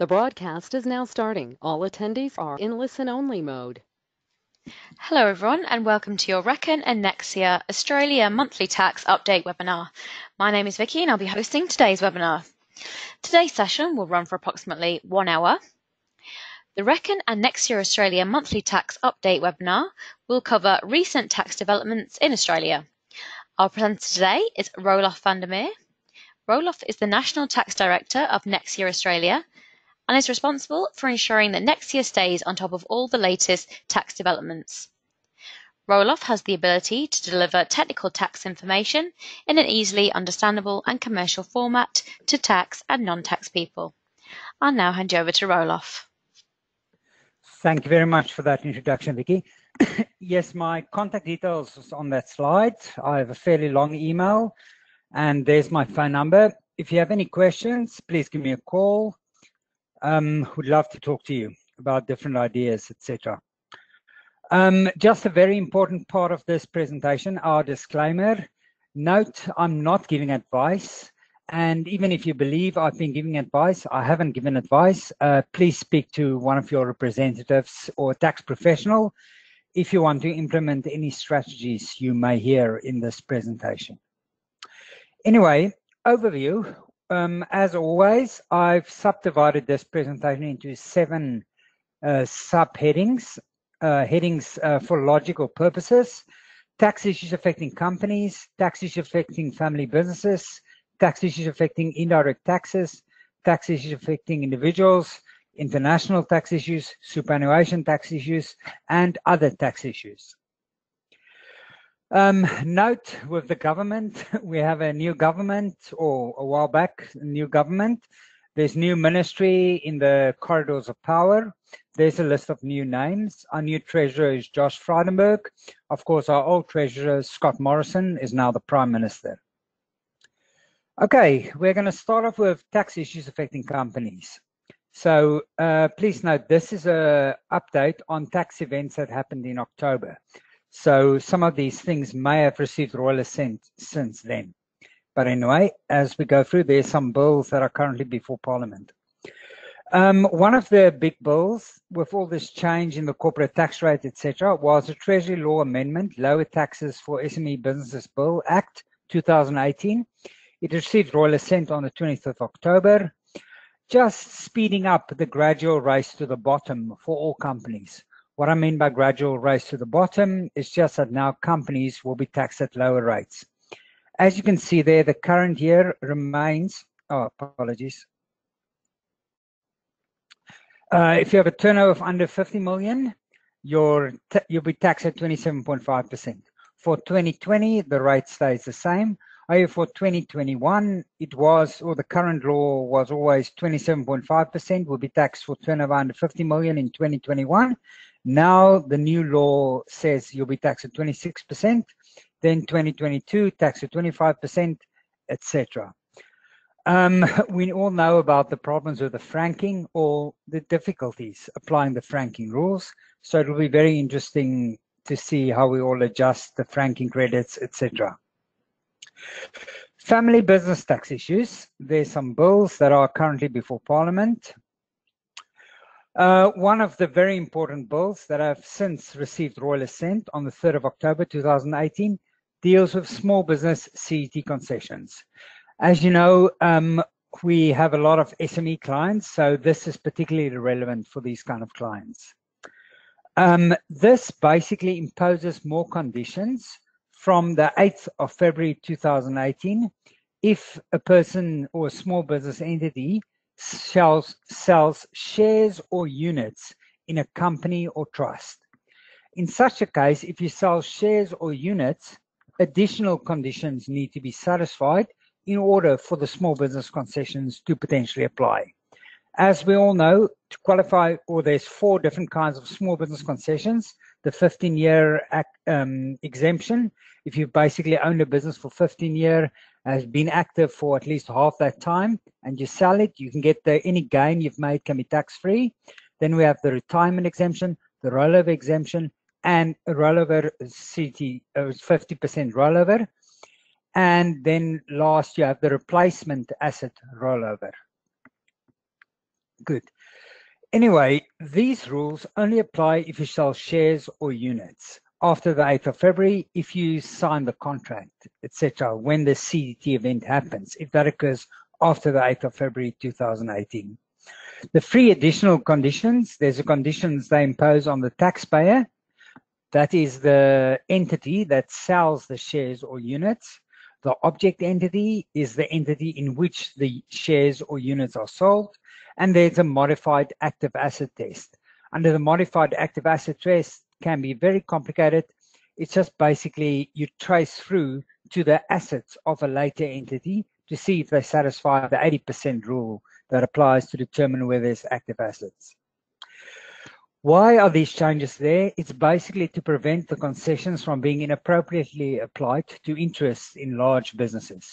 The broadcast is now starting. All attendees are in listen-only mode. Hello, everyone, and welcome to your Reckon and Nexia Australia Monthly Tax Update webinar. My name is Vicky, and I'll be hosting today's webinar. Today's session will run for approximately one hour. The Reckon and Nexia Australia Monthly Tax Update webinar will cover recent tax developments in Australia. Our presenter today is Roelof van der Meer. Roelof is the National Tax Director of Nexia Australia and is responsible for ensuring that Nexia stays on top of all the latest tax developments. Roelof has the ability to deliver technical tax information in an easily understandable and commercial format to tax and non-tax people. I'll now hand you over to Roelof. Thank you very much for that introduction, Vicky. yes, my contact details is on that slide. I have a fairly long email and there's my phone number. If you have any questions, please give me a call um, would love to talk to you about different ideas, etc. Um, just a very important part of this presentation, our disclaimer. Note, I'm not giving advice. And even if you believe I've been giving advice, I haven't given advice. Uh, please speak to one of your representatives or tax professional if you want to implement any strategies you may hear in this presentation. Anyway, overview. Um, as always, I've subdivided this presentation into seven uh, subheadings, uh, headings uh, for logical purposes, tax issues affecting companies, tax issues affecting family businesses, tax issues affecting indirect taxes, tax issues affecting individuals, international tax issues, superannuation tax issues, and other tax issues. Um, note with the government, we have a new government, or a while back, a new government. There's new ministry in the corridors of power. There's a list of new names. Our new treasurer is Josh Frydenberg. Of course, our old treasurer, Scott Morrison, is now the prime minister. Okay, we're going to start off with tax issues affecting companies. So uh, please note, this is a update on tax events that happened in October. So some of these things may have received royal assent since then. But anyway, as we go through, there's some bills that are currently before Parliament. Um, one of the big bills with all this change in the corporate tax rate, etc., was a Treasury Law Amendment, Lower Taxes for SME Businesses Bill Act 2018. It received royal assent on the 20th of October, just speeding up the gradual race to the bottom for all companies. What I mean by gradual race to the bottom is just that now companies will be taxed at lower rates. As you can see there, the current year remains, oh, apologies. Uh, if you have a turnover of under 50 million, you'll be taxed at 27.5%. For 2020, the rate stays the same. However, for 2021, it was, or the current law was always 27.5% will be taxed for turnover under 50 million in 2021 now the new law says you'll be taxed at 26%, then 2022 taxed at 25%, etc. Um, we all know about the problems with the franking or the difficulties applying the franking rules. So it'll be very interesting to see how we all adjust the franking credits, etc. Family business tax issues. There's some bills that are currently before Parliament. Uh, one of the very important bills that have since received royal assent on the 3rd of October 2018 deals with small business CGT concessions. As you know, um, we have a lot of SME clients, so this is particularly relevant for these kind of clients. Um, this basically imposes more conditions from the 8th of February 2018 if a person or a small business entity sells, sells shares or units in a company or trust. In such a case, if you sell shares or units, additional conditions need to be satisfied in order for the small business concessions to potentially apply. As we all know, to qualify, or there's four different kinds of small business concessions. The 15-year um, exemption, if you've basically owned a business for 15 years has been active for at least half that time and you sell it, you can get the, any gain you've made can be tax free. Then we have the retirement exemption, the rollover exemption, and rollover CT, 50% rollover. And then last you have the replacement asset rollover. Good. Anyway, these rules only apply if you sell shares or units after the 8th of February, if you sign the contract, etc., when the CGT event happens, if that occurs after the 8th of February 2018. The three additional conditions, there's a conditions they impose on the taxpayer. That is the entity that sells the shares or units. The object entity is the entity in which the shares or units are sold. And there's a modified active asset test. Under the modified active asset test can be very complicated. It's just basically you trace through to the assets of a later entity to see if they satisfy the 80% rule that applies to determine whether there's active assets. Why are these changes there? It's basically to prevent the concessions from being inappropriately applied to interests in large businesses.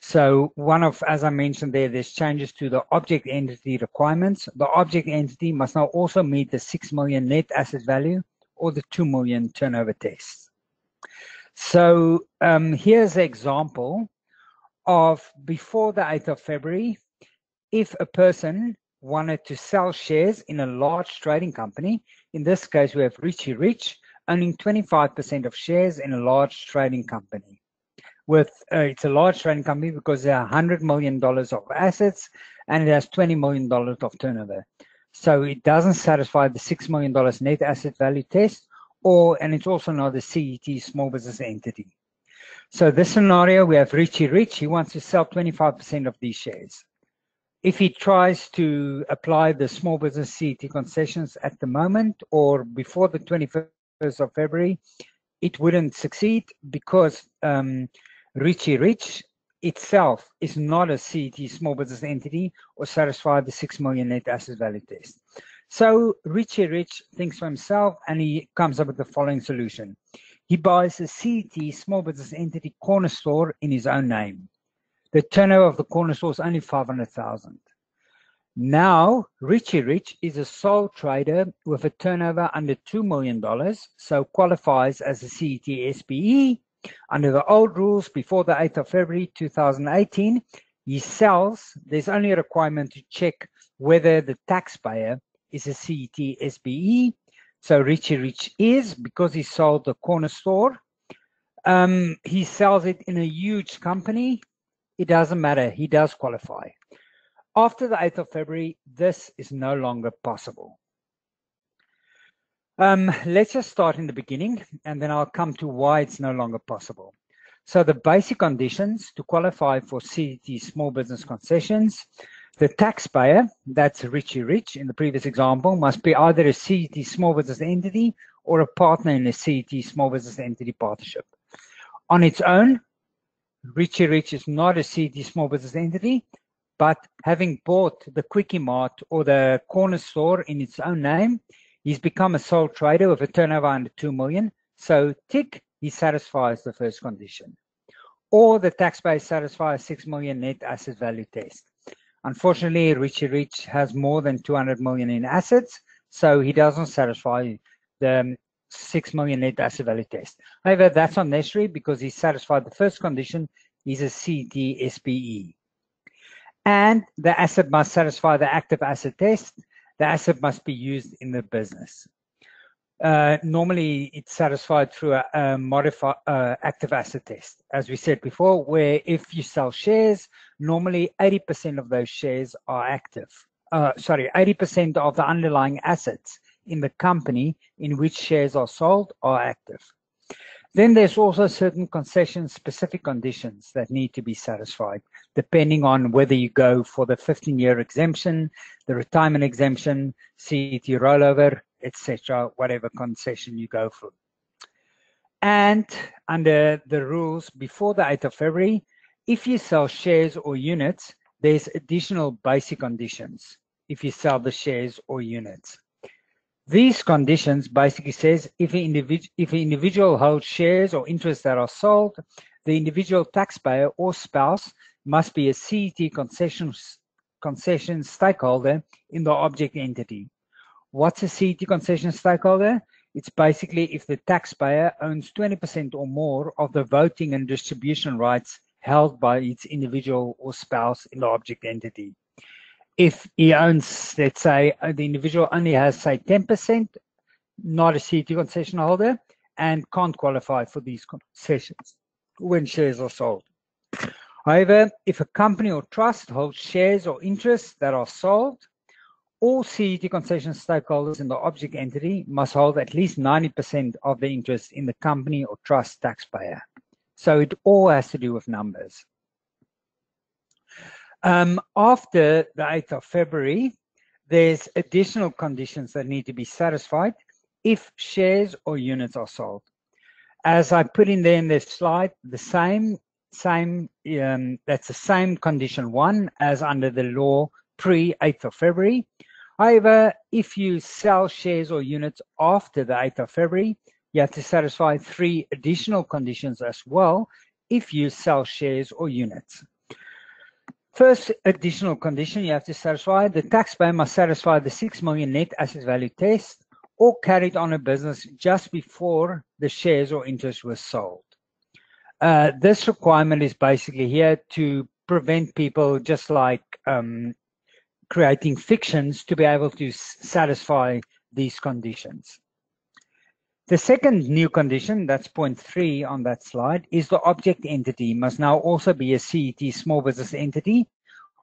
So one of, as I mentioned there, there's changes to the object entity requirements. The object entity must now also meet the 6 million net asset value or the 2 million turnover test. So um, here's an example of before the 8th of February, if a person wanted to sell shares in a large trading company, in this case we have Richie Rich owning 25% of shares in a large trading company. With uh, it's a large trading company because there are 100 million dollars of assets and it has 20 million dollars of turnover. So it doesn't satisfy the six million dollars net asset value test, or and it's also not a CGT small business entity. So this scenario, we have Richie Rich. He wants to sell 25% of these shares. If he tries to apply the small business CGT concessions at the moment or before the 21st of February, it wouldn't succeed because um, Richie Rich itself is not a CGT small business entity or satisfy the 6 million net asset value test. So Richie Rich thinks for himself and he comes up with the following solution. He buys a CGT small business entity corner store in his own name. The turnover of the corner store is only 500,000. Now, Richie Rich is a sole trader with a turnover under $2 million, so qualifies as a CGT SBE. Under the old rules, before the 8th of February 2018, he sells. There's only a requirement to check whether the taxpayer is a CGT SBE so Richie Rich is because he sold the corner store. Um, he sells it in a huge company. It doesn't matter. He does qualify. After the 8th of February, this is no longer possible. Um, let's just start in the beginning and then I'll come to why it's no longer possible. So the basic conditions to qualify for CGT small business concessions the taxpayer, that's Richie Rich in the previous example, must be either a CGT small business entity or a partner in a CGT small business entity partnership. On its own, Richie Rich is not a CGT small business entity, but having bought the Quickie Mart or the corner store in its own name, he's become a sole trader with a turnover under 2 million. So tick, he satisfies the first condition. Or the taxpayer satisfies 6 million net asset value test. Unfortunately, Richie Rich has more than 200 million in assets, so he doesn't satisfy the 6 million net asset value test. However, that's not necessary because he satisfied the first condition, he's a CGT SBE. And the asset must satisfy the active asset test. The asset must be used in the business. Uh, normally it's satisfied through a, a modified uh, active asset test, as we said before, where if you sell shares, normally 80% of those shares are active. Uh, sorry, 80% of the underlying assets in the company in which shares are sold are active. Then there's also certain concession specific conditions that need to be satisfied, depending on whether you go for the 15 year exemption, the retirement exemption, CGT rollover, etc., whatever concession you go for. And under the rules before the 8th of February, if you sell shares or units, there's additional basic conditions if you sell the shares or units. These conditions basically says if an, individ if an individual holds shares or interests that are sold, the individual taxpayer or spouse must be a CGT concession, concession stakeholder in the object entity. What's a CGT concession stakeholder? It's basically if the taxpayer owns 20% or more of the voting and distribution rights held by its individual or spouse in the object entity. If he owns, let's say, uh, the individual only has, say, 10%, not a CGT concession holder, and can't qualify for these concessions when shares are sold. However, if a company or trust holds shares or interests that are sold, all CGT concession stakeholders in the object entity must hold at least 90% of the interest in the company or trust taxpayer. So it all has to do with numbers. Um, after the 8th of February, there's additional conditions that need to be satisfied if shares or units are sold. As I put in there in this slide, the same, same, um, that's the same condition one as under the law pre 8th of February. However, if you sell shares or units after the 8th of February, you have to satisfy three additional conditions as well if you sell shares or units. First additional condition you have to satisfy, the taxpayer must satisfy the 6 million net asset value test or carried on a business just before the shares or interest was sold. Uh, this requirement is basically here to prevent people just like um, creating fictions to be able to satisfy these conditions. The second new condition, that's point three on that slide, is the object entity must now also be a CGT small business entity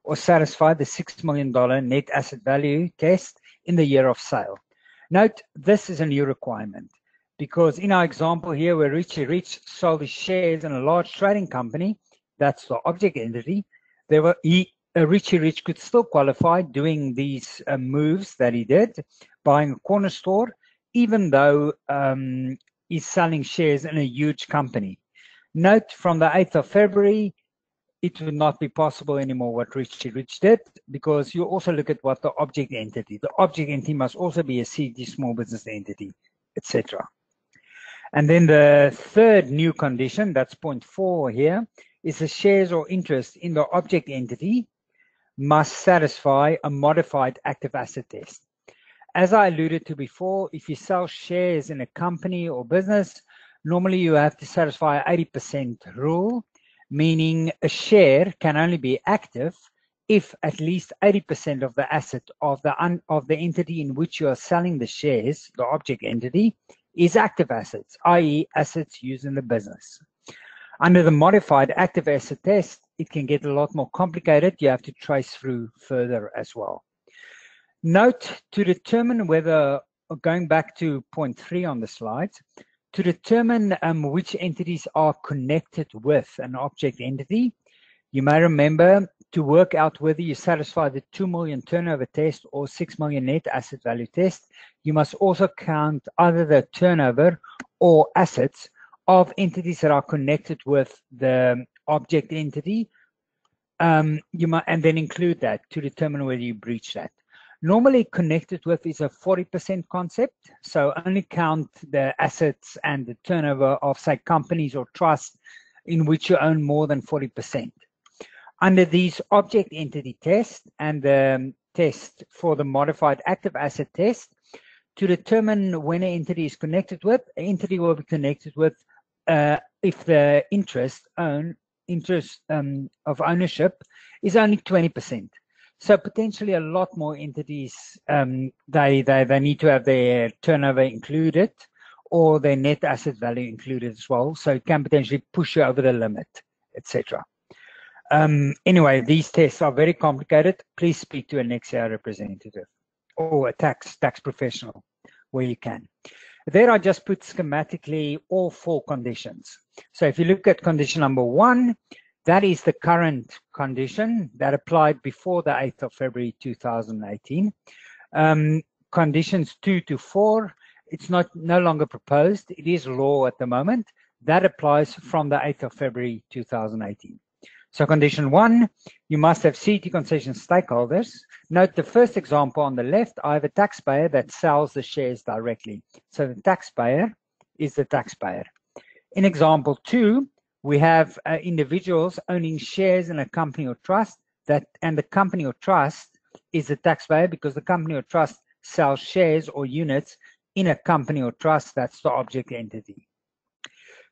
or satisfy the $6 million net asset value test in the year of sale. Note, this is a new requirement because in our example here where Richie Rich sold his shares in a large trading company, that's the object entity, there were he, uh, Richie Rich could still qualify doing these uh, moves that he did, buying a corner store, even though um, he's selling shares in a huge company. Note from the 8th of February, it would not be possible anymore what Richie Rich did because you also look at what the object entity, the object entity must also be a CGT small business entity, etc. And then the third new condition, that's point four here, is the shares or interest in the object entity must satisfy a modified active asset test. As I alluded to before, if you sell shares in a company or business, normally you have to satisfy 80% rule, meaning a share can only be active if at least 80% of the asset of the of the entity in which you are selling the shares, the object entity, is active assets, i.e. assets used in the business. Under the modified active asset test, it can get a lot more complicated. You have to trace through further as well. Note to determine whether, going back to point three on the slide, to determine um, which entities are connected with an object entity, you may remember to work out whether you satisfy the 2 million turnover test or 6 million net asset value test, you must also count either the turnover or assets of entities that are connected with the object entity. Um, you might, and then include that to determine whether you breach that. Normally connected with is a 40% concept. So only count the assets and the turnover of say companies or trusts in which you own more than 40%. Under these object entity test and the um, test for the modified active asset test, to determine when an entity is connected with, an entity will be connected with uh, if the interest own interest um, of ownership is only 20%. So potentially a lot more entities, um, they, they, they need to have their turnover included or their net asset value included as well. So it can potentially push you over the limit, etc. Um, anyway, these tests are very complicated. Please speak to a Nexia representative or a tax tax professional where you can. There I just put schematically all four conditions. So if you look at condition number one, that is the current condition that applied before the 8th of February 2018. Um, conditions two to four, it's not no longer proposed. It is law at the moment. That applies from the 8th of February 2018. So condition one, you must have CGT concession stakeholders. Note the first example on the left, I have a taxpayer that sells the shares directly. So the taxpayer is the taxpayer. In example two, we have uh, individuals owning shares in a company or trust that and the company or trust is the taxpayer because the company or trust sells shares or units in a company or trust that's the object entity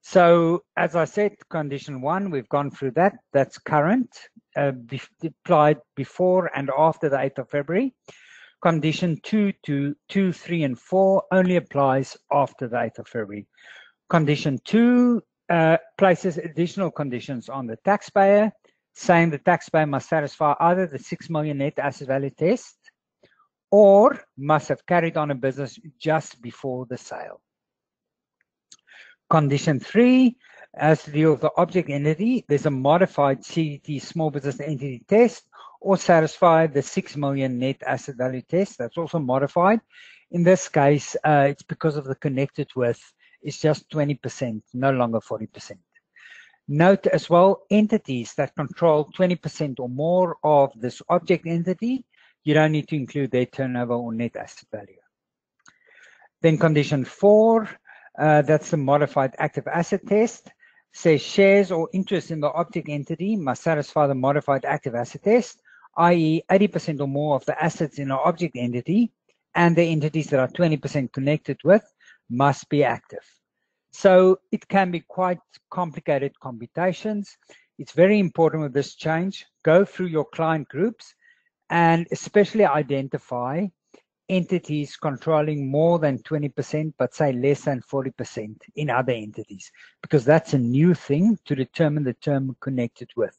so as i said condition one we've gone through that that's current uh, be applied before and after the 8th of February. Condition 2 to 2, 3, and 4 only applies after the 8th of February. Condition 2 uh, places additional conditions on the taxpayer, saying the taxpayer must satisfy either the 6 million net asset value test or must have carried on a business just before the sale. Condition 3 as to deal with the object entity, there's a modified CGT small business entity test or satisfy the 6 million net asset value test. That's also modified. In this case, uh, it's because of the connected with, it's just 20%, no longer 40%. Note as well, entities that control 20% or more of this object entity, you don't need to include their turnover or net asset value. Then condition four, uh, that's the modified active asset test says shares or interest in the object entity must satisfy the modified active asset test, i.e. 80% or more of the assets in an object entity and the entities that are 20% connected with must be active. So it can be quite complicated computations. It's very important with this change, go through your client groups and especially identify entities controlling more than 20%, but say less than 40% in other entities, because that's a new thing to determine the term connected with.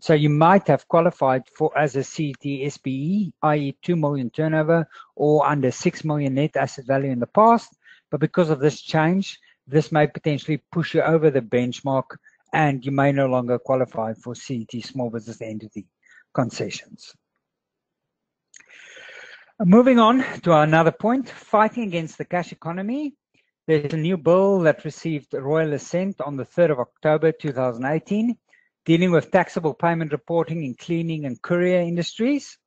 So you might have qualified for as a CGT SBE, i.e. 2 million turnover or under 6 million net asset value in the past, but because of this change, this may potentially push you over the benchmark and you may no longer qualify for CGT small business entity concessions. Moving on to another point, fighting against the cash economy. There's a new bill that received royal assent on the 3rd of October 2018, dealing with taxable payment reporting in cleaning and courier industries.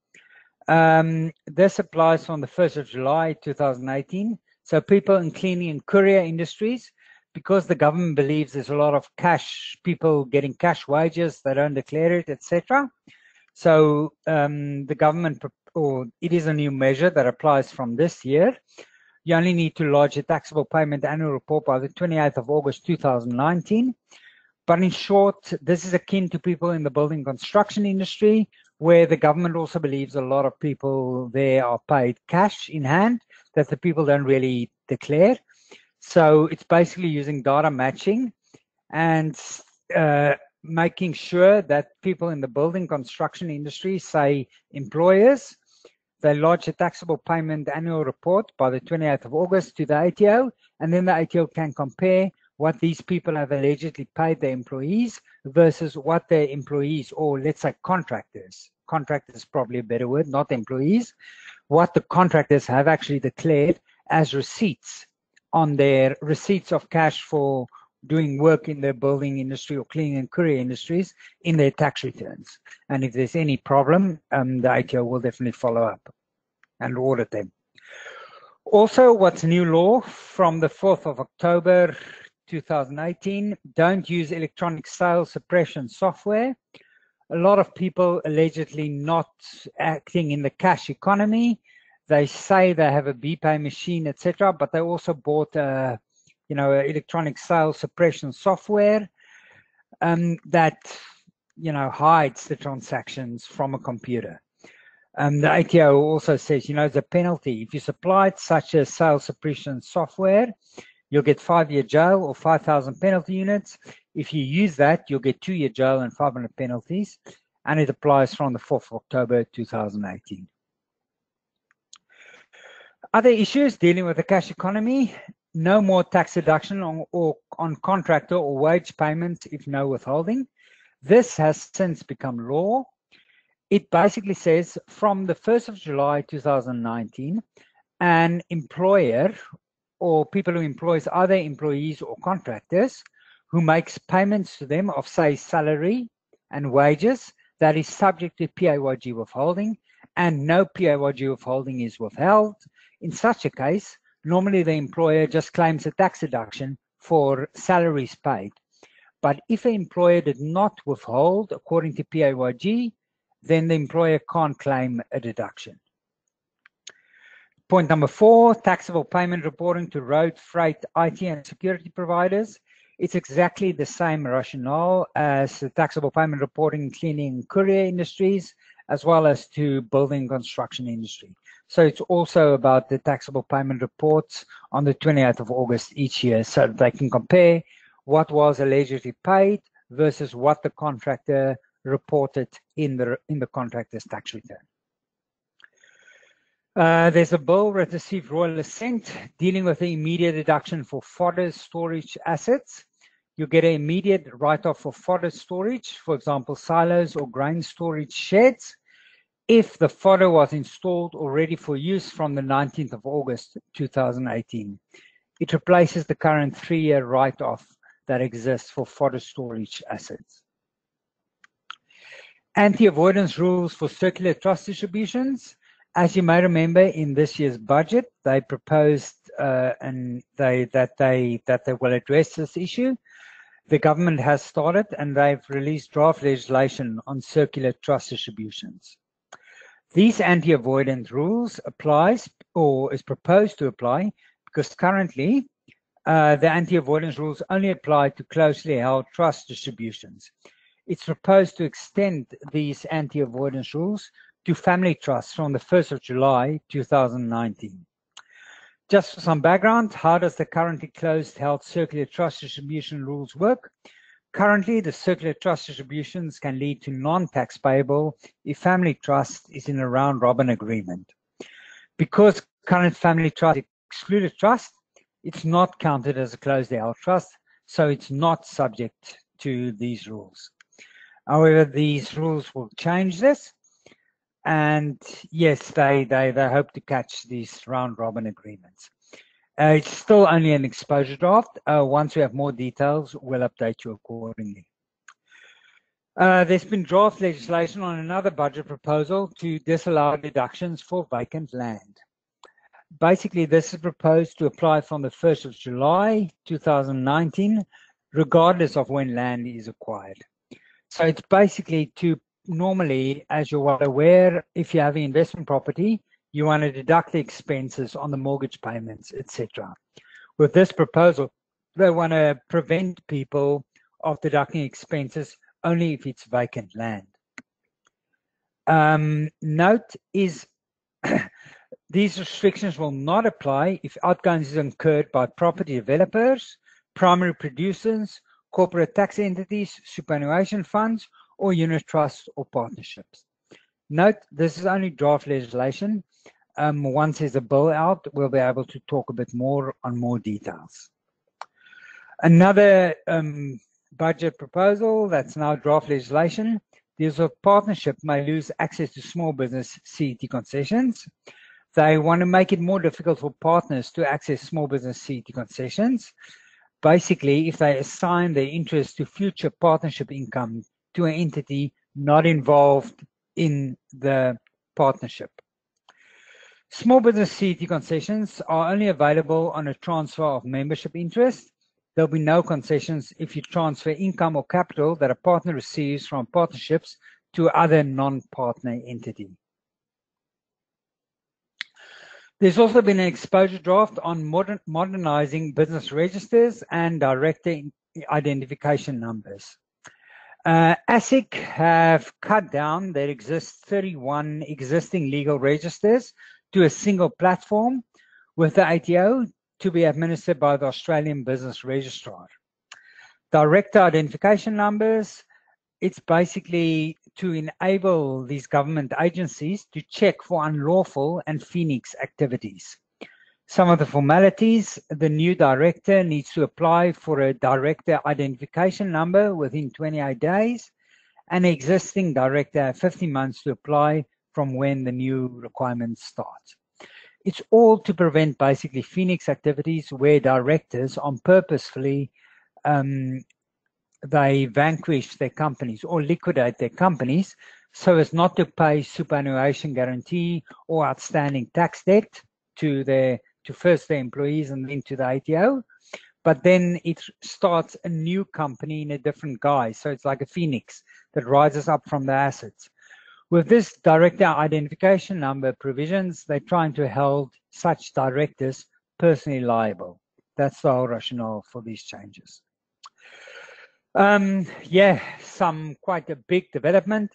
Um, this applies from the 1st of July 2018. So people in cleaning and courier industries, because the government believes there's a lot of cash, people getting cash wages, they don't declare it, etc. So um, the government or it is a new measure that applies from this year. You only need to lodge a taxable payment annual report by the 28th of August 2019. But in short, this is akin to people in the building construction industry, where the government also believes a lot of people there are paid cash in hand that the people don't really declare. So it's basically using data matching and uh, making sure that people in the building construction industry, say employers, they lodge a taxable payment annual report by the 28th of August to the ATO, and then the ATO can compare what these people have allegedly paid their employees versus what their employees, or let's say contractors, contractors probably a better word, not employees, what the contractors have actually declared as receipts on their receipts of cash for doing work in the building industry or cleaning and courier industries in their tax returns. And if there's any problem, um, the ATO will definitely follow up and audit them. Also, what's new law from the 4th of October 2018, don't use electronic sales suppression software. A lot of people allegedly not acting in the cash economy. They say they have a BPay machine, etc., but they also bought a you know, electronic sales suppression software um, that, you know, hides the transactions from a computer. Um, the ATO also says, you know, the penalty, if you supplied such a sales suppression software, you'll get five-year jail or 5,000 penalty units. If you use that, you'll get two-year jail and 500 penalties, and it applies from the 4th of October 2018. Other issues dealing with the cash economy, no more tax deduction on, or on contractor or wage payments if no withholding. This has since become law. It basically says from the 1st of July 2019, an employer or people who employs other employees or contractors who makes payments to them of say salary and wages that is subject to PAYG withholding and no PAYG withholding is withheld. In such a case, normally the employer just claims a tax deduction for salaries paid. But if the employer did not withhold according to PAYG, then the employer can't claim a deduction. Point number four, taxable payment reporting to road, freight, IT and security providers. It's exactly the same rationale as the taxable payment reporting, cleaning, courier industries, as well as to building construction industry. So it's also about the taxable payment reports on the 28th of August each year so that they can compare what was allegedly paid versus what the contractor reported in the, in the contractor's tax return. Uh, there's a bill that received royal assent dealing with the immediate deduction for fodder storage assets. You get an immediate write-off for fodder storage, for example, silos or grain storage sheds, if the fodder was installed or ready for use from the 19th of August 2018. It replaces the current three-year write-off that exists for fodder storage assets. Anti-avoidance rules for circular trust distributions. As you may remember, in this year's budget, they proposed uh, and they that they that they will address this issue. The government has started and they've released draft legislation on circular trust distributions. These anti-avoidance rules applies or is proposed to apply because currently uh, the anti-avoidance rules only apply to closely held trust distributions. It's proposed to extend these anti-avoidance rules to family trusts from the 1st of July 2019. Just for some background, how does the currently closed health circular trust distribution rules work? Currently, the circular trust distributions can lead to non-tax payable if family trust is in a round robin agreement. Because current family trust excluded trust, it's not counted as a closed held trust, so it's not subject to these rules. However, these rules will change this. And yes, they, they, they hope to catch these round robin agreements. Uh, it's still only an exposure draft. Uh, once we have more details, we'll update you accordingly. Uh, there's been draft legislation on another budget proposal to disallow deductions for vacant land. Basically, this is proposed to apply from the 1st of July 2019, regardless of when land is acquired. So it's basically to normally, as you're well aware, if you have an investment property, you want to deduct the expenses on the mortgage payments, etc. With this proposal, they want to prevent people of deducting expenses only if it's vacant land. Um, note is these restrictions will not apply if outgoings is incurred by property developers, primary producers, corporate tax entities, superannuation funds, or unit trusts or partnerships. Note, this is only draft legislation. Um, once there's a bill out, we'll be able to talk a bit more on more details. Another um, budget proposal that's now draft legislation deals with partnership may lose access to small business CGT concessions. They want to make it more difficult for partners to access small business CGT concessions basically if they assign their interest to future partnership income to an entity not involved in the partnership. Small business CGT concessions are only available on a transfer of membership interest. There'll be no concessions if you transfer income or capital that a partner receives from partnerships to other non-partner entity. There's also been an exposure draft on modern, modernizing business registers and director identification numbers. Uh, ASIC have cut down there exist 31 existing legal registers to a single platform with the ATO to be administered by the Australian Business Registrar. Director identification numbers, it's basically to enable these government agencies to check for unlawful and Phoenix activities. Some of the formalities, the new director needs to apply for a director identification number within 28 days, and existing director have 50 months to apply from when the new requirements start. It's all to prevent basically Phoenix activities where directors on purposefully um, they vanquish their companies or liquidate their companies so as not to pay superannuation guarantee or outstanding tax debt to their to first the employees and then to the ATO. But then it starts a new company in a different guise. So it's like a phoenix that rises up from the assets. With this director identification number provisions, they're trying to hold such directors personally liable. That's the whole rationale for these changes. Um, yeah, some quite a big development.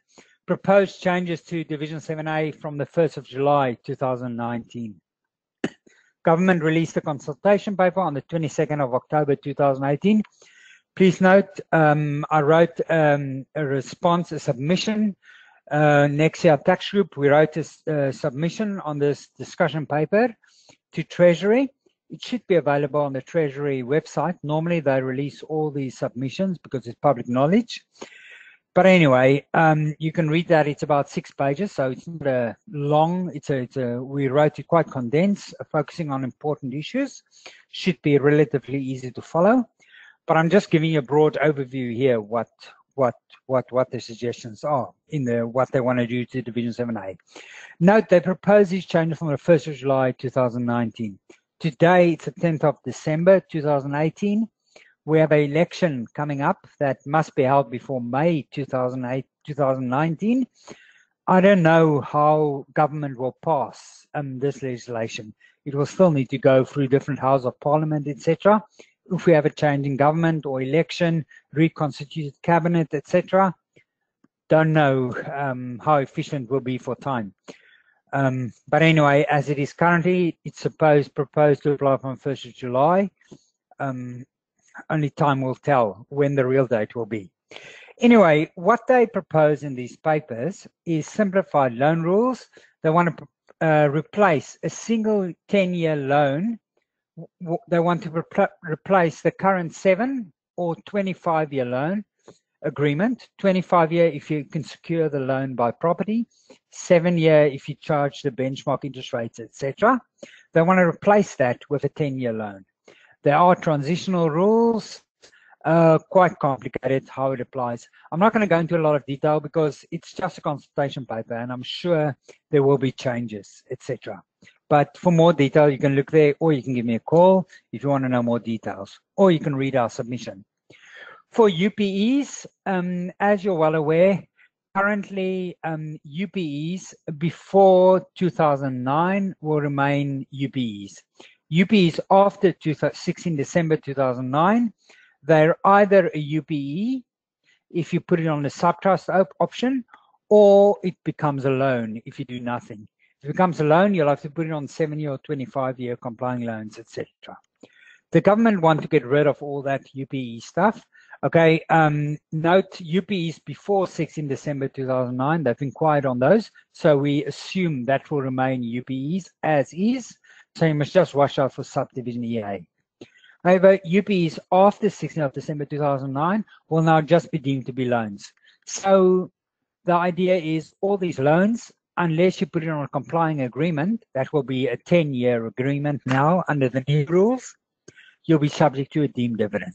Proposed changes to Division 7A from the 1st of July 2019. Government released a consultation paper on the 22nd of October 2018. Please note, um, I wrote um, a response, a submission. Uh, Nexia Tax Group, we wrote a uh, submission on this discussion paper to Treasury. It should be available on the Treasury website. Normally they release all these submissions because it's public knowledge. But anyway, um, you can read that. It's about six pages, so it's not a long. It's a, it's a. We wrote it quite condensed, uh, focusing on important issues. Should be relatively easy to follow. But I'm just giving you a broad overview here. What what what what the suggestions are in the what they want to do to Division 7A. Note they propose these changes from the 1st of July 2019. Today it's the 10th of December 2018. We have an election coming up that must be held before May 2008 2019. I don't know how government will pass um, this legislation. It will still need to go through different houses of parliament, etc. If we have a change in government or election, reconstituted cabinet, etc. Don't know um, how efficient will be for time. Um, but anyway, as it is currently, it's supposed proposed to apply from 1st of July. Um, only time will tell when the real date will be. Anyway, what they propose in these papers is simplified loan rules. They want to uh, replace a single 10-year loan. They want to repl replace the current seven or 25-year loan agreement. 25 year if you can secure the loan by property, seven year if you charge the benchmark interest rates, etc. They want to replace that with a 10 year loan. There are transitional rules, uh, quite complicated how it applies. I'm not going to go into a lot of detail because it's just a consultation paper and I'm sure there will be changes, etc. But for more detail, you can look there or you can give me a call if you want to know more details or you can read our submission. For UPEs, um, as you're well aware, currently um, UPEs before 2009 will remain UPEs. UPEs after 16 December 2009, they're either a UPE if you put it on the subtrust op option, or it becomes a loan if you do nothing. If it becomes a loan, you'll have to put it on seven year or 25 year complying loans, etc. The government want to get rid of all that UPE stuff Okay, um, note UPEs before 16 December 2009, they've inquired on those. So we assume that will remain UPEs as is. You must just watch out for subdivision EA. However, UPEs after 16 of December 2009 will now just be deemed to be loans. So the idea is all these loans, unless you put it on a complying agreement, that will be a 10 year agreement now under the new rules, you'll be subject to a deemed dividend.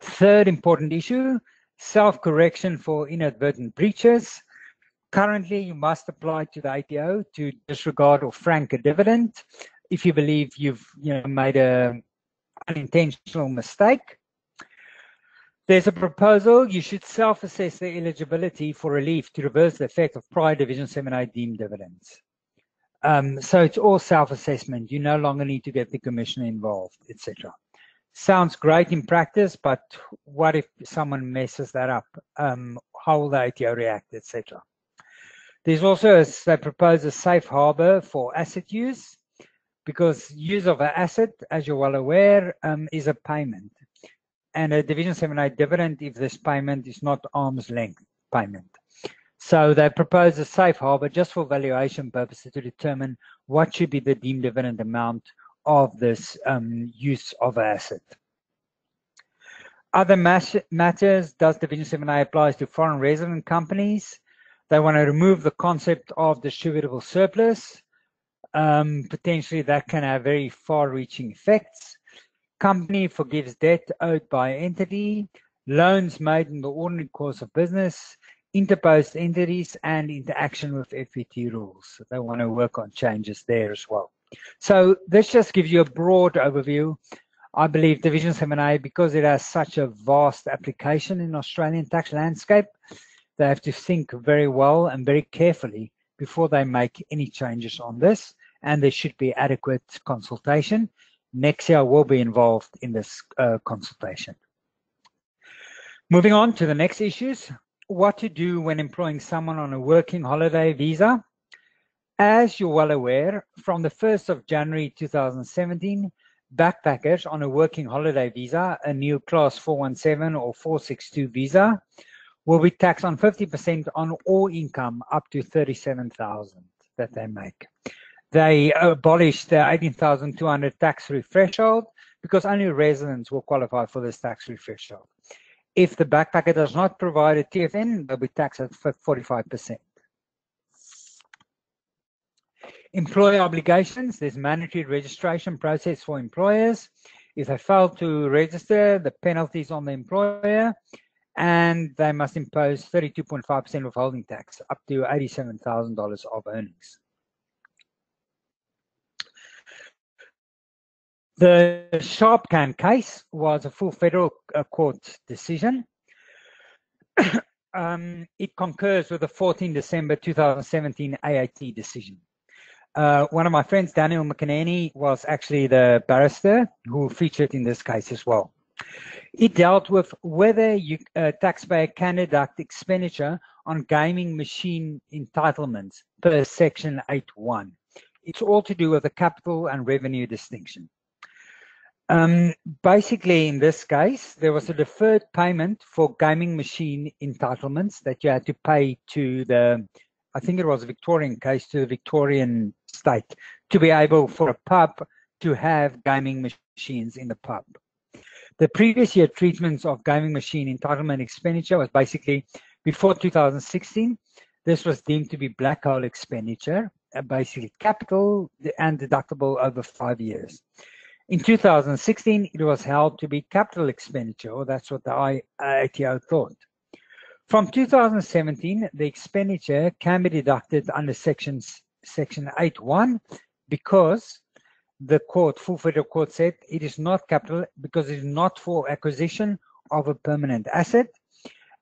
Third important issue, self-correction for inadvertent breaches. Currently, you must apply to the ATO to disregard or frank a dividend if you believe you've you know, made a unintentional mistake. There's a proposal you should self-assess the eligibility for relief to reverse the effect of prior Division 7A deemed dividends. Um, so it's all self-assessment. You no longer need to get the commissioner involved, etc sounds great in practice, but what if someone messes that up? Um, how will the ATO react, etc. There's also, a, they propose a safe harbor for asset use because use of an asset, as you're well aware, um, is a payment. And a Division 7A dividend if this payment is not arm's length payment. So they propose a safe harbor just for valuation purposes to determine what should be the deemed dividend amount of this um, use of an asset. Other matters, does Division 7A applies to foreign resident companies? They want to remove the concept of distributable surplus. Um, potentially that can have very far-reaching effects. Company forgives debt owed by entity, loans made in the ordinary course of business, interposed entities, and interaction with FBT rules. They want to work on changes there as well. So this just gives you a broad overview. I believe Division 7A, because it has such a vast application in Australian tax landscape, they have to think very well and very carefully before they make any changes on this. And there should be adequate consultation. Nexia will be involved in this uh, consultation. Moving on to the next issues, what to do when employing someone on a working holiday visa. As you're well aware, from the 1st of January 2017, backpackers on a working holiday visa, a new class 417 or 462 visa, will be taxed on 50% on all income up to 37,000 that they make. They abolished the 18,200 tax-free threshold because only residents will qualify for this tax-free threshold. If the backpacker does not provide a TFN, they'll be taxed at 45%. Employer obligations, there's mandatory registration process for employers. If they fail to register, the penalties on the employer, and they must impose 32.5% withholding tax up to $87,000 of earnings. The Sharpcan case was a full federal uh, court decision. um, it concurs with the 14 December 2017 AAT decision. Uh, one of my friends, Daniel McInerney, was actually the barrister who featured in this case as well. It dealt with whether you, a taxpayer can deduct expenditure on gaming machine entitlements per Section 8.1. It's all to do with the capital and revenue distinction. Um, basically, in this case, there was a deferred payment for gaming machine entitlements that you had to pay to the, I think it was a Victorian case, to the Victorian state to be able for a pub to have gaming machines in the pub. The previous year treatments of gaming machine entitlement expenditure was basically before 2016. This was deemed to be black hole expenditure, uh, basically capital and deductible over five years. In 2016, it was held to be capital expenditure, or that's what the IATO thought. From 2017, the expenditure can be deducted under sections, section 8.1 because the court, full federal court said it is not capital because it is not for acquisition of a permanent asset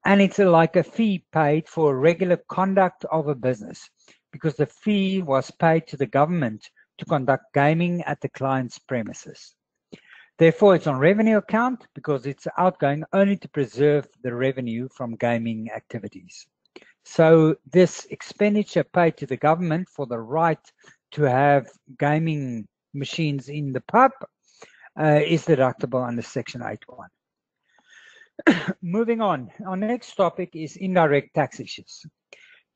and it's like a fee paid for regular conduct of a business because the fee was paid to the government to conduct gaming at the client's premises. Therefore, it's on revenue account because it's outgoing only to preserve the revenue from gaming activities. So this expenditure paid to the government for the right to have gaming machines in the pub uh, is deductible under Section 8.1. Moving on, our next topic is indirect tax issues.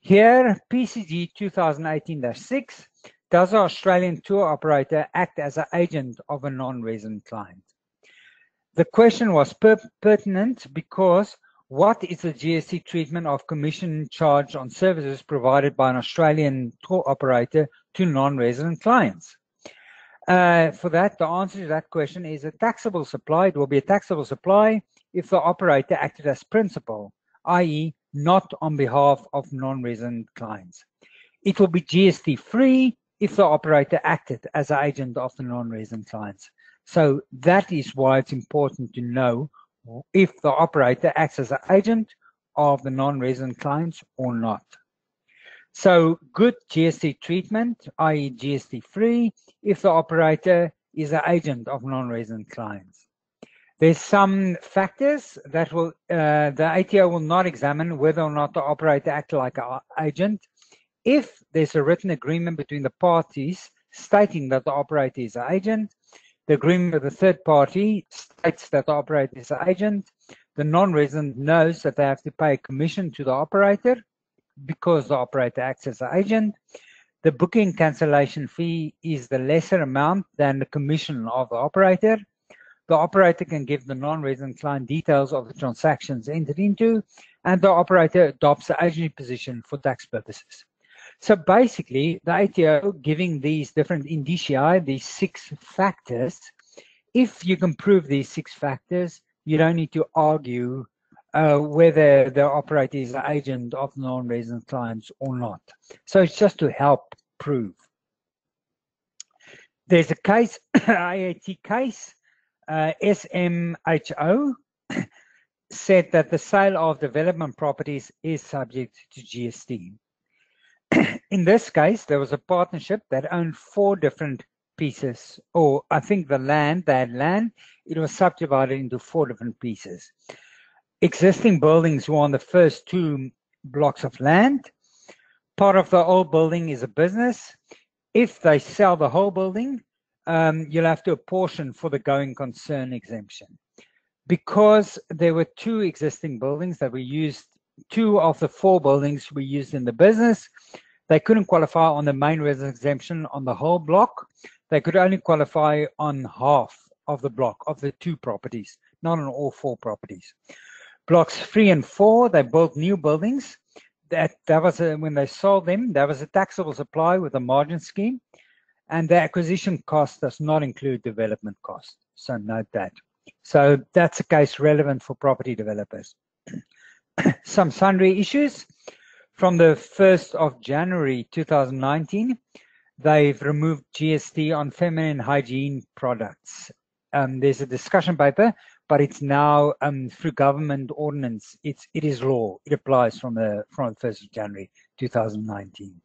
Here, PCG 2018-6 does an Australian tour operator act as an agent of a non-resident client? The question was per pertinent because what is the GST treatment of commission charged on services provided by an Australian tour operator to non-resident clients? Uh, for that, the answer to that question is a taxable supply. It will be a taxable supply if the operator acted as principal, i.e. not on behalf of non-resident clients. It will be GST free if the operator acted as an agent of the non-resident clients. So that is why it's important to know if the operator acts as an agent of the non-resident clients or not. So good GST treatment, i.e. GST free, if the operator is an agent of non-resident clients. There's some factors that will, uh, the ATO will not examine whether or not the operator acted like an agent if there's a written agreement between the parties stating that the operator is an agent, the agreement with the third party states that the operator is an agent, the non-resident knows that they have to pay a commission to the operator because the operator acts as an agent. The booking cancellation fee is the lesser amount than the commission of the operator. The operator can give the non-resident client details of the transactions entered into, and the operator adopts the agency position for tax purposes. So basically, the ATO giving these different indicia, these six factors, if you can prove these six factors, you don't need to argue uh, whether the operator is an agent of non-resident clients or not. So it's just to help prove. There's a case, AAT case, uh, SMHO said that the sale of development properties is subject to GST. in this case, there was a partnership that owned four different pieces, or I think the land, had land, it was subdivided into four different pieces. Existing buildings were on the first two blocks of land. Part of the old building is a business. If they sell the whole building, um, you'll have to apportion for the going concern exemption. Because there were two existing buildings that were used, two of the four buildings were used in the business, they couldn't qualify on the main residence exemption on the whole block. They could only qualify on half of the block of the two properties, not on all four properties. Blocks three and four, they built new buildings. That that was a, when they sold them. There was a taxable supply with a margin scheme, and the acquisition cost does not include development cost. So note that. So that's a case relevant for property developers. Some sundry issues. From the 1st of January 2019, they've removed GST on feminine hygiene products. Um, there's a discussion paper, but it's now um, through government ordinance. It's it is law. It applies from the from the 1st of January 2019.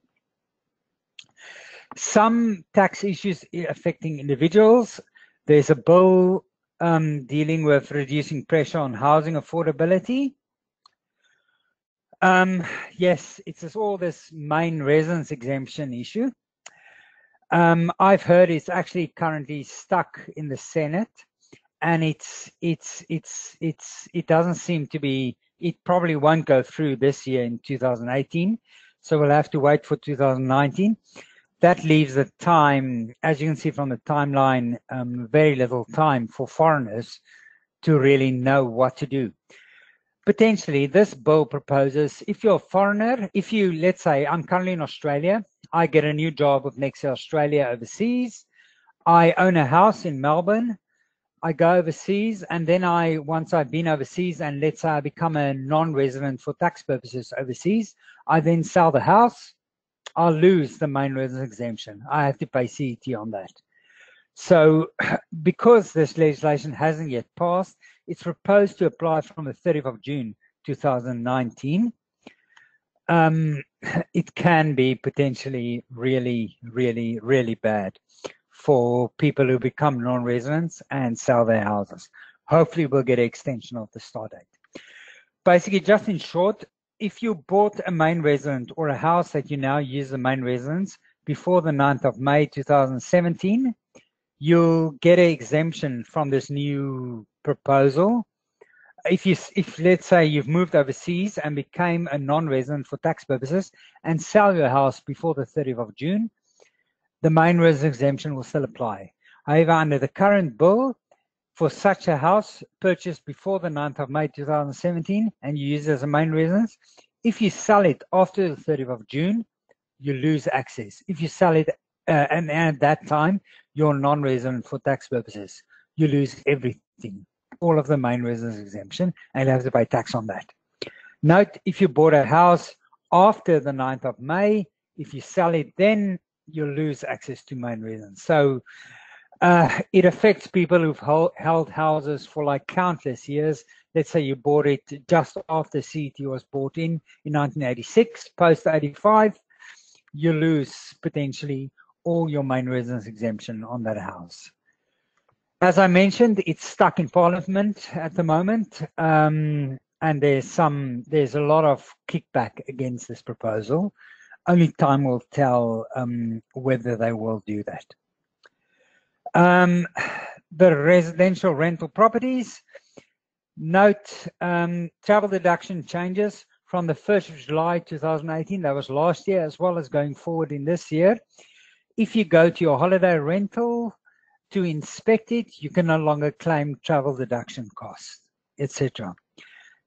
Some tax issues affecting individuals. There's a bill um, dealing with reducing pressure on housing affordability. Um, yes, it's all this main residence exemption issue. Um, I've heard it's actually currently stuck in the Senate, and it's it's it's it's it doesn't seem to be. It probably won't go through this year in 2018, so we'll have to wait for 2019. That leaves the time, as you can see from the timeline, um, very little time for foreigners to really know what to do potentially this bill proposes if you're a foreigner, if you, let's say, I'm currently in Australia, I get a new job with Nexia Australia overseas. I own a house in Melbourne. I go overseas, and then I, once I've been overseas, and let's say I become a non-resident for tax purposes overseas, I then sell the house. I'll lose the main residence exemption. I have to pay CGT on that. So, because this legislation hasn't yet passed, it's proposed to apply from the 30th of June 2019. Um, it can be potentially really, really, really bad for people who become non-residents and sell their houses. Hopefully we'll get an extension of the start date. Basically, just in short, if you bought a main residence or a house that you now use the main residence before the 9th of May 2017, you'll get an exemption from this new proposal. If you, if let's say you've moved overseas and became a non-resident for tax purposes and sell your house before the 30th of June, the main residence exemption will still apply. However, under the current bill, for such a house purchased before the 9th of May 2017 and you use it as a main residence, if you sell it after the 30th of June, you lose access. If you sell it uh, and, and at that time you're non-resident for tax purposes, you lose everything all of the main residence exemption and you have to pay tax on that. Note, if you bought a house after the 9th of May, if you sell it then, you'll lose access to main residence. So uh, it affects people who've hold, held houses for like countless years. Let's say you bought it just after CGT was bought in in 1986, post 85, you lose potentially all your main residence exemption on that house. As I mentioned, it's stuck in Parliament at the moment, um, and there's some there's a lot of kickback against this proposal. Only time will tell um, whether they will do that. Um, the residential rental properties. Note um, travel deduction changes from the 1st of July 2018. That was last year, as well as going forward in this year. If you go to your holiday rental to inspect it, you can no longer claim travel deduction costs, etc.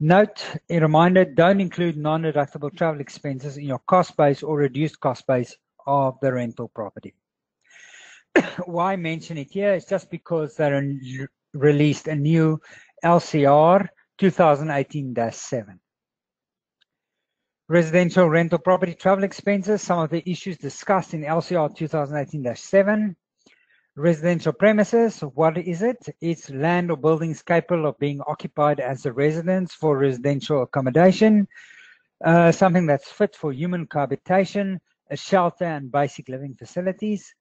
Note, a reminder, don't include non-deductible travel expenses in your cost base or reduced cost base of the rental property. Why mention it here is just because they released a new LCR 2018-7. Residential rental property travel expenses, some of the issues discussed in LCR 2018-7 Residential premises, what is it? It's land or buildings capable of being occupied as a residence for residential accommodation, uh, something that's fit for human cohabitation, a shelter and basic living facilities.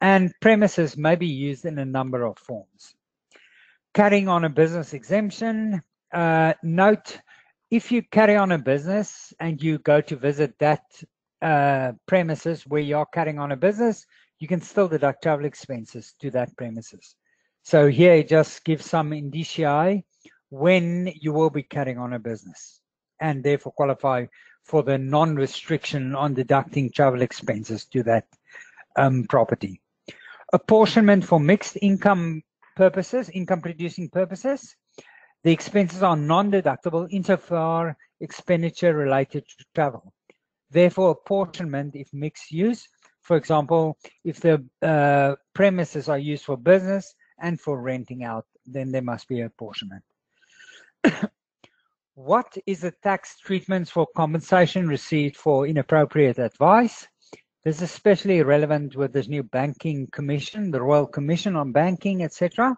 and premises may be used in a number of forms. Carrying on a business exemption, uh, note if you carry on a business and you go to visit that uh, premises where you're carrying on a business, you can still deduct travel expenses to that premises. So here it just gives some indicia when you will be carrying on a business and therefore qualify for the non-restriction on deducting travel expenses to that um, property. Apportionment for mixed income purposes, income producing purposes. The expenses are non-deductible insofar expenditure related to travel. Therefore, apportionment if mixed use, for example, if the uh, premises are used for business and for renting out, then there must be apportionment. what is the tax treatments for compensation received for inappropriate advice? This is especially relevant with this new banking commission, the Royal Commission on Banking, etc.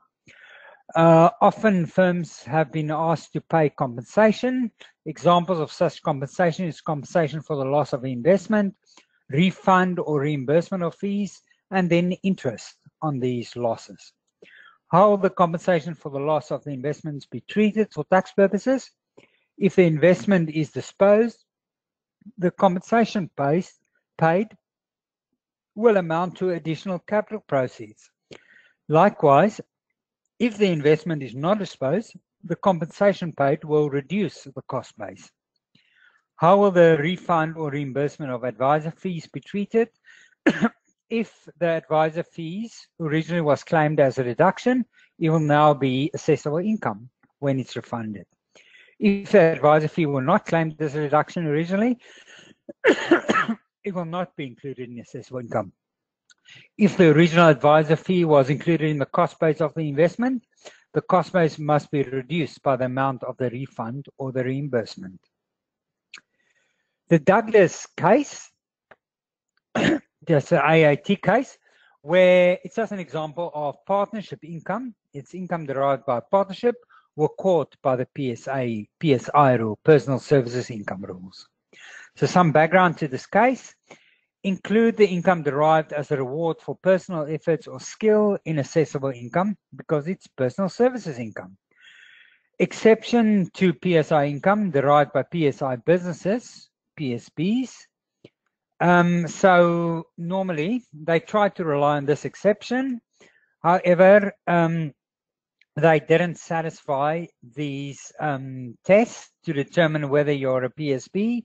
Uh, often firms have been asked to pay compensation. Examples of such compensation is compensation for the loss of investment, refund or reimbursement of fees, and then interest on these losses. How will the compensation for the loss of the investments be treated for tax purposes? If the investment is disposed, the compensation paid will amount to additional capital proceeds. Likewise, if the investment is not disposed, the compensation paid will reduce the cost base. How will the refund or reimbursement of advisor fees be treated? if the advisor fees originally was claimed as a reduction, it will now be assessable income when it's refunded. If the advisor fee were not claimed as a reduction originally, it will not be included in assessable income. If the original advisor fee was included in the cost base of the investment, the cost base must be reduced by the amount of the refund or the reimbursement. The Douglas case, just an AAT case, where it's just an example of partnership income. It's income derived by partnership were caught by the PSA, PSI rule, personal services income rules. So some background to this case include the income derived as a reward for personal efforts or skill in assessable income because it's personal services income. Exception to PSI income derived by PSI businesses PSBs. Um, so normally they try to rely on this exception. However, um, they didn't satisfy these um, tests to determine whether you're a PSB.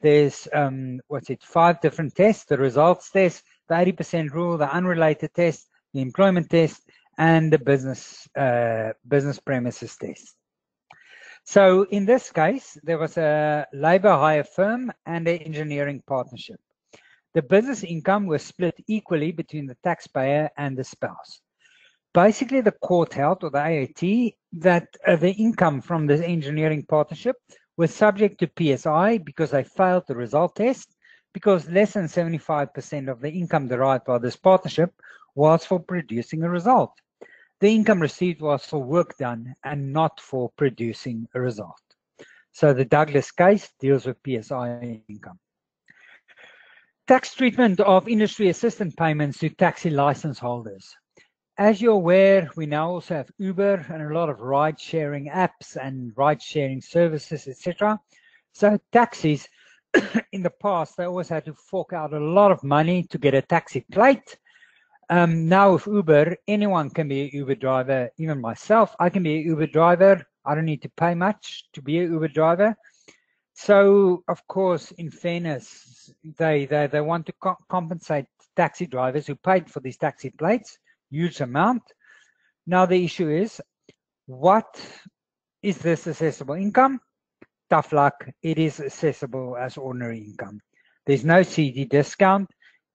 There's, um, what's it, five different tests, the results test, the 80% rule, the unrelated test, the employment test, and the business, uh, business premises test. So in this case, there was a labor hire firm and an engineering partnership. The business income was split equally between the taxpayer and the spouse. Basically, the court held, or the AAT, that uh, the income from this engineering partnership was subject to PSI because they failed the result test, because less than 75% of the income derived by this partnership was for producing a result the income received was for work done and not for producing a result. So the Douglas case deals with PSI income. Tax treatment of industry assistance payments to taxi license holders. As you're aware, we now also have Uber and a lot of ride sharing apps and ride sharing services, etc. So taxis in the past, they always had to fork out a lot of money to get a taxi plate um, now with Uber, anyone can be an Uber driver, even myself. I can be an Uber driver. I don't need to pay much to be an Uber driver. So, of course, in fairness, they they, they want to co compensate taxi drivers who paid for these taxi plates, huge amount. Now the issue is, what is this assessable income? Tough luck, it is assessable as ordinary income. There's no CGT discount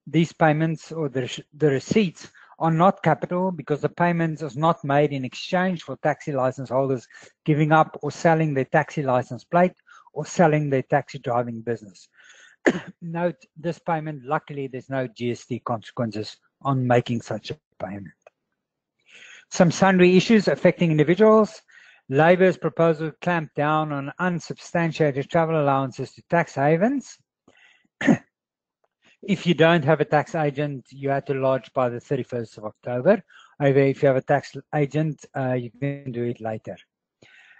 these payments or the, the receipts are not capital because the payments is not made in exchange for taxi license holders giving up or selling their taxi license plate or selling their taxi driving business. Note this payment, luckily there's no GST consequences on making such a payment. Some sundry issues affecting individuals. Labour's proposal to clamp down on unsubstantiated travel allowances to tax havens. If you don't have a tax agent, you have to lodge by the 31st of October. However, if you have a tax agent, uh, you can do it later.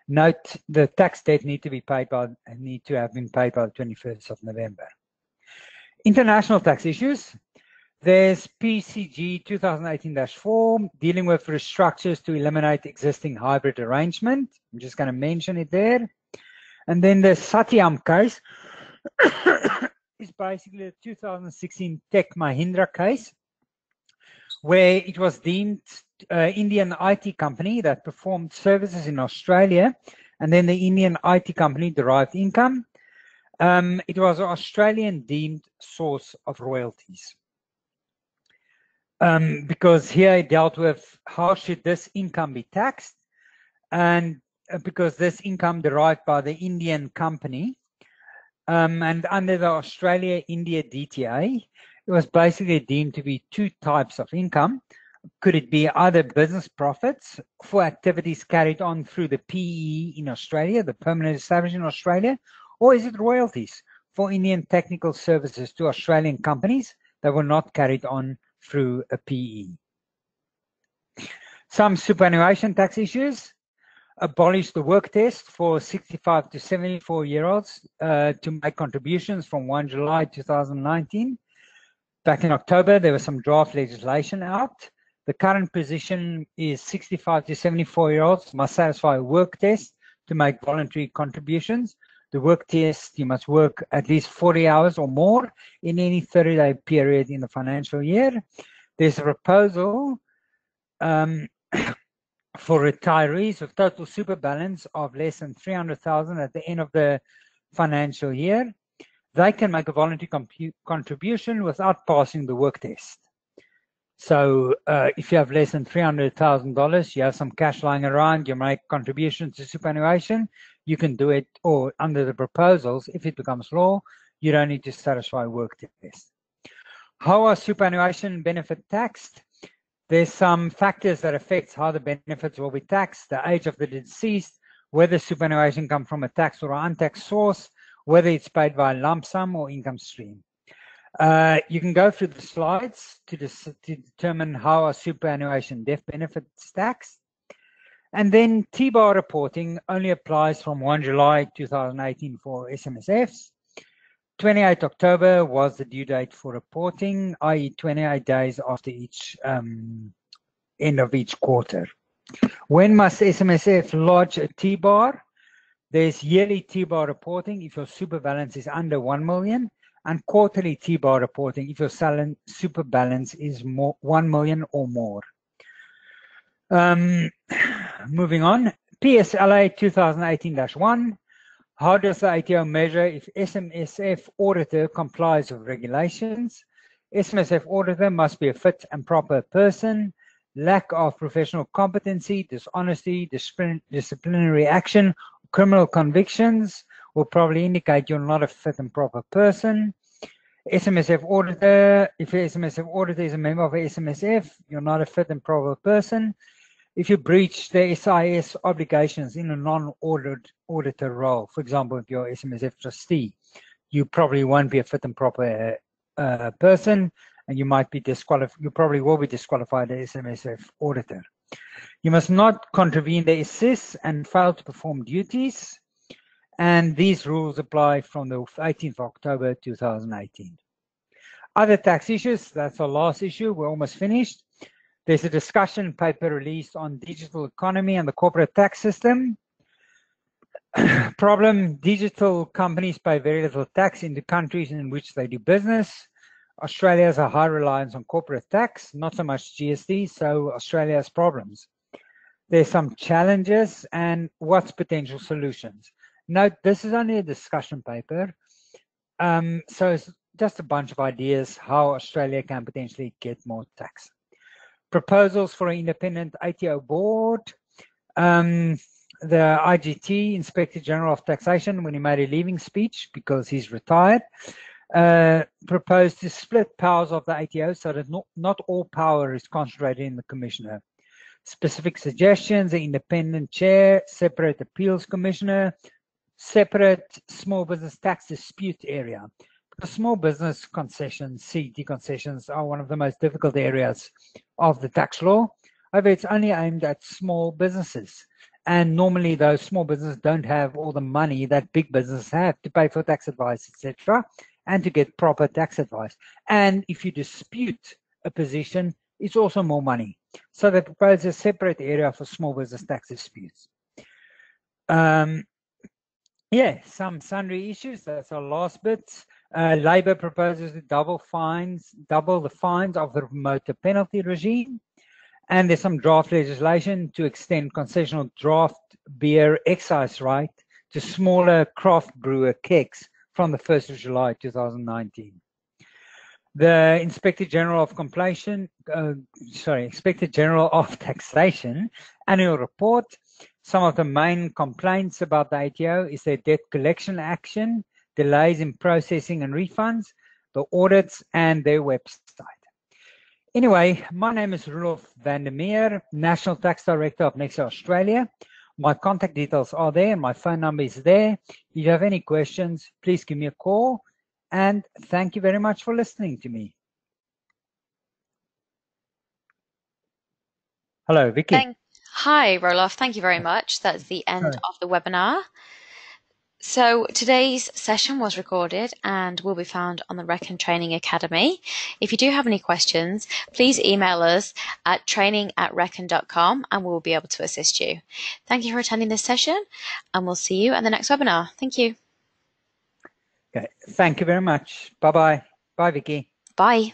Note the tax debt need to be paid by need to have been paid by the 21st of November. International tax issues. There's PCG 2018-4 dealing with restructures to eliminate existing hybrid arrangement. I'm just going to mention it there. And then the Satyam case is basically the 2016 Tech Mahindra case, where it was deemed uh, Indian IT company that performed services in Australia, and then the Indian IT company derived income. Um, it was an Australian deemed source of royalties. Um, because here it dealt with how should this income be taxed, and uh, because this income derived by the Indian company, um, and under the Australia-India DTA, it was basically deemed to be two types of income. Could it be either business profits for activities carried on through the PE in Australia, the permanent establishment in Australia, or is it royalties for Indian technical services to Australian companies that were not carried on through a PE? Some superannuation tax issues abolish the work test for 65 to 74 year olds uh, to make contributions from 1 July 2019. Back in October, there was some draft legislation out. The current position is 65 to 74 year olds must satisfy a work test to make voluntary contributions. The work test, you must work at least 40 hours or more in any 30 day period in the financial year. There's a proposal um, for retirees with total super balance of less than 300,000 at the end of the financial year they can make a voluntary contribution without passing the work test. So uh, if you have less than $300,000, you have some cash lying around, you make contributions to superannuation, you can do it, or under the proposals, if it becomes law, you don't need to satisfy work test. How are superannuation benefit taxed? There's some factors that affect how the benefits will be taxed, the age of the deceased, whether superannuation come from a tax or untaxed source, whether it's paid by lump sum or income stream. Uh, you can go through the slides to, to determine how a superannuation death benefit stacks. And then T-bar reporting only applies from 1 July 2018 for SMSFs. 28 October was the due date for reporting, i.e. 28 days after each um, end of each quarter. When must SMSF lodge a T-bar? There's yearly T-bar reporting if your super balance is under 1 million and quarterly T-bar reporting if your super balance is more 1 million or more. Um, moving on, PSLA 2018-1. How does the ATO measure if SMSF auditor complies with regulations? SMSF auditor must be a fit and proper person. Lack of professional competency, dishonesty, disciplinary action, criminal convictions will probably indicate you're not a fit and proper person. SMSF auditor, if your SMSF auditor is a member of SMSF, you're not a fit and proper person. If you breach the SIS obligations in a non-audit auditor role, for example, if you're SMSF trustee, you probably won't be a fit and proper uh, person, and you might be disqualified. You probably will be disqualified as SMSF auditor. You must not contravene the SIS and fail to perform duties. And these rules apply from the 18th of October 2018. Other tax issues, that's our last issue, we're almost finished. There's a discussion paper released on digital economy and the corporate tax system. Problem, digital companies pay very little tax in the countries in which they do business. Australia has a high reliance on corporate tax, not so much GST, so Australia has problems. There's some challenges and what's potential solutions. Note, this is only a discussion paper, um, so it's just a bunch of ideas how Australia can potentially get more tax. Proposals for an independent ATO board. Um, the IGT, Inspector General of Taxation, when he made a leaving speech because he's retired, uh, proposed to split powers of the ATO so that not, not all power is concentrated in the commissioner. Specific suggestions, the independent chair, separate appeals commissioner, separate small business tax dispute area. The small business concessions, CGT concessions, are one of the most difficult areas of the tax law. However, it's only aimed at small businesses. And normally those small businesses don't have all the money that big businesses have to pay for tax advice, etc., and to get proper tax advice. And if you dispute a position, it's also more money. So they propose a separate area for small business tax disputes. Um, yeah, some sundry issues. That's our last bit. Uh, Labour proposes to double fines, double the fines of the motor penalty regime. And there's some draft legislation to extend concessional draft beer excise right to smaller craft brewer kegs from the 1st of July 2019. The Inspector General of Completion, uh, sorry, Inspector General of Taxation annual report some of the main complaints about the ATO is their debt collection action, delays in processing and refunds, the audits, and their website. Anyway, my name is Roelof van der Merwe, National Tax Director of Nexia Australia. My contact details are there, my phone number is there. If you have any questions, please give me a call. And thank you very much for listening to me. Hello, Vicky. Thank Hi, Roelof. Thank you very much. That's the end Hi. of the webinar. So today's session was recorded and will be found on the Reckon Training Academy. If you do have any questions, please email us at training at reckon.com and we'll be able to assist you. Thank you for attending this session and we'll see you at the next webinar. Thank you. Okay, thank you very much. Bye-bye. Bye, Vicky. Bye.